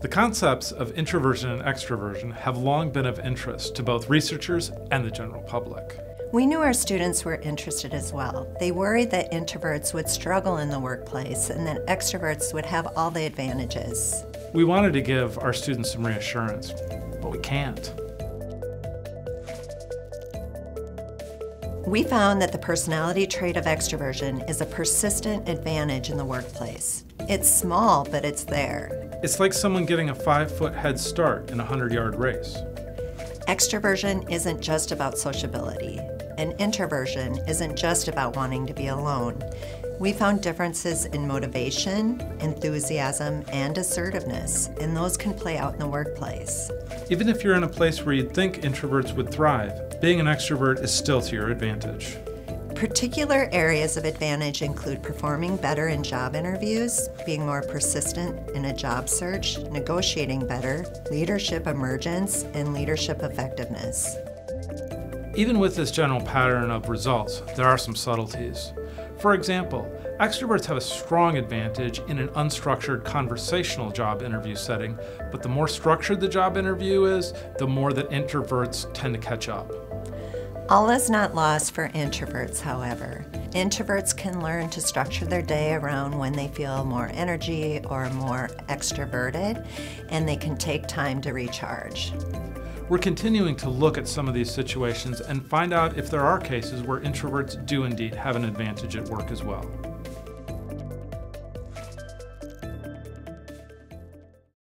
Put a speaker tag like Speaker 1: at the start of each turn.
Speaker 1: The concepts of introversion and extroversion have long been of interest to both researchers and the general public.
Speaker 2: We knew our students were interested as well. They worried that introverts would struggle in the workplace and that extroverts would have all the advantages.
Speaker 1: We wanted to give our students some reassurance, but we can't.
Speaker 2: We found that the personality trait of extroversion is a persistent advantage in the workplace. It's small, but it's there.
Speaker 1: It's like someone getting a five foot head start in a 100 yard race.
Speaker 2: Extroversion isn't just about sociability, and introversion isn't just about wanting to be alone. We found differences in motivation, enthusiasm, and assertiveness, and those can play out in the workplace.
Speaker 1: Even if you're in a place where you'd think introverts would thrive, being an extrovert is still to your advantage.
Speaker 2: Particular areas of advantage include performing better in job interviews, being more persistent in a job search, negotiating better, leadership emergence, and leadership effectiveness.
Speaker 1: Even with this general pattern of results, there are some subtleties. For example, extroverts have a strong advantage in an unstructured conversational job interview setting, but the more structured the job interview is, the more that introverts tend to catch up.
Speaker 2: All is not lost for introverts, however. Introverts can learn to structure their day around when they feel more energy or more extroverted, and they can take time to recharge.
Speaker 1: We're continuing to look at some of these situations and find out if there are cases where introverts do indeed have an advantage at work as well.